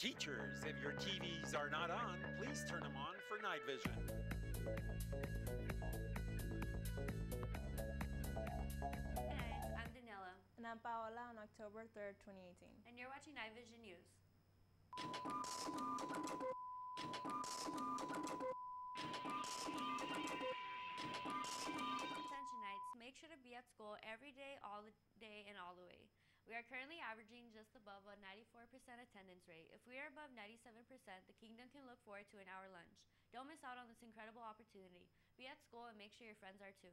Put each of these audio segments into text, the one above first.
Teachers, if your TVs are not on, please turn them on for KnightVision. Hi, I'm Daniela, And I'm Paola on October 3rd, 2018. and you're watching KnightVision News. Attention Knights, make sure to be at school every day, all the day, and all the way. We are currently averaging just above a 94% attendance rate. If we are above 97%, the Kingdom can look forward to an hour lunch. Don't miss out on this incredible opportunity. Be at school and make sure your friends are too.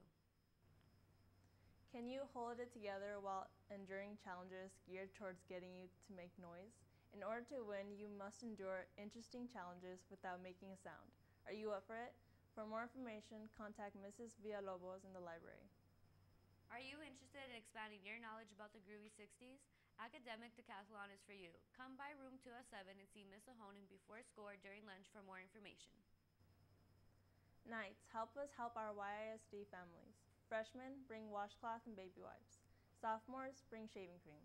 Can you hold it together while enduring challenges geared towards getting you to make noise? In order to win, you must endure interesting challenges without making a sound. Are you up for it? For more information, contact Mrs. Villalobos in the library. Are you interested in expanding your knowledge about the Groovy 60s? Academic Decathlon is for you. Come by room 207 and see Miss Ahonen before school or during lunch for more information. Knights, help us help our YISD families. Freshmen, bring washcloth and baby wipes. Sophomores, bring shaving cream.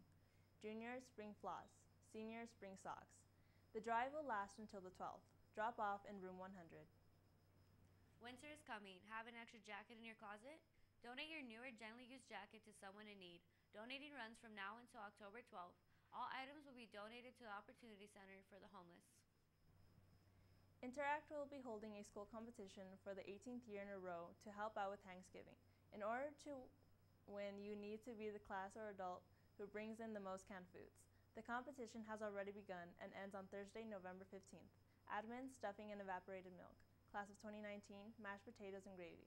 Juniors, bring floss. Seniors, bring socks. The drive will last until the 12th. Drop off in room 100. Winter is coming. Have an extra jacket in your closet? Donate your new or gently used jacket to someone in need. Donating runs from now until October 12th. All items will be donated to the Opportunity Center for the Homeless. Interact will be holding a school competition for the 18th year in a row to help out with Thanksgiving. In order to win, you need to be the class or adult who brings in the most canned foods. The competition has already begun and ends on Thursday, November 15th. Admin, stuffing, and evaporated milk. Class of 2019, mashed potatoes and gravy.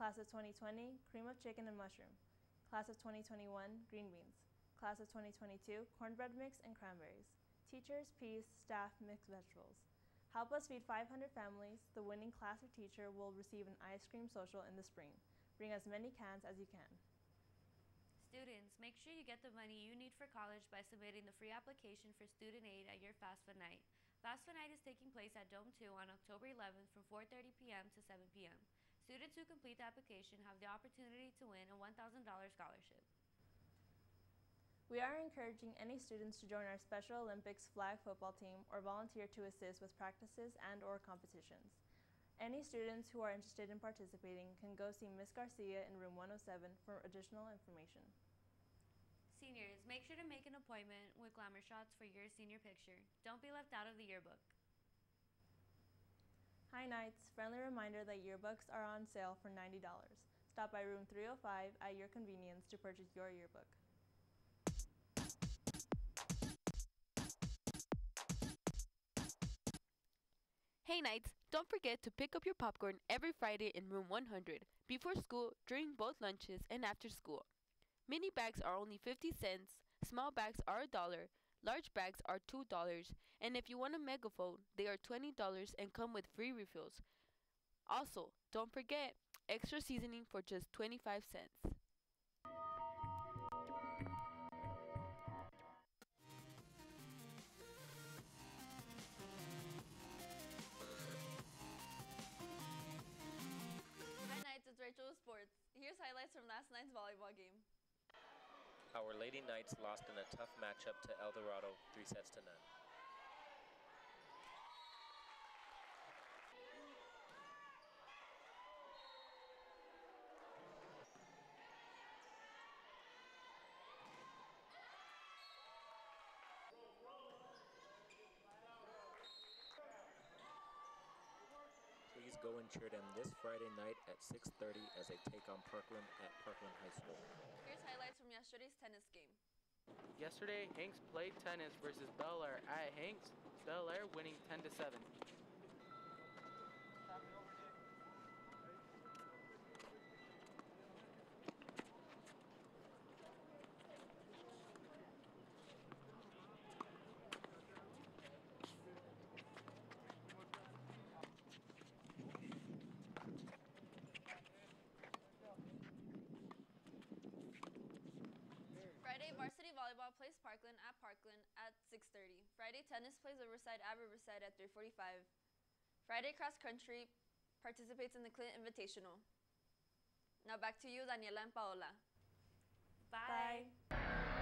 Class of 2020, cream of chicken and mushroom. Class of 2021, green beans. Class of 2022, cornbread mix and cranberries. Teachers, peas, staff, mixed vegetables. Help us feed 500 families. The winning class or teacher will receive an ice cream social in the spring. Bring as many cans as you can. Students, make sure you get the money you need for college by submitting the free application for student aid at your FAFSA night. FAFSA night is taking place at Dome 2 on October 11th from 4:30 p.m. to 7 p.m. Students who complete the application have the opportunity to win a $1,000 scholarship. We are encouraging any students to join our Special Olympics flag football team or volunteer to assist with practices and or competitions. Any students who are interested in participating can go see Ms. Garcia in room 107 for additional information. Seniors, make sure to make an appointment with Glamour Shots for your senior picture. Don't be left out of the yearbook. Hi Knights, friendly reminder that yearbooks are on sale for $90. Stop by room 305 at your convenience to purchase your yearbook. Hey Knights, don't forget to pick up your popcorn every Friday in room 100, before school, during both lunches, and after school. Mini bags are only 50 cents, small bags are a dollar, large bags are $2, and if you want a megaphone, they are $20 and come with free refills. Also, don't forget, extra seasoning for just 25 cents. Hi Knights, it's Rachel Sports. Here's highlights from last night's volleyball game. Our Lady Knights lost in a tough matchup to El Dorado, three sets to none. Please go and cheer them this Friday night at 6.30 as they take on Parkland at Parkland High School. Yesterday's tennis game. Yesterday, Hanks played tennis versus Bel Air at Hanks, Bel Air winning 10 to 7. Friday varsity volleyball plays Parkland at Parkland at 6:30. Friday tennis plays Riverside at Riverside at 3:45. Friday cross country participates in the Clinton Invitational. Now back to you, Daniela and Paola. Bye. Bye.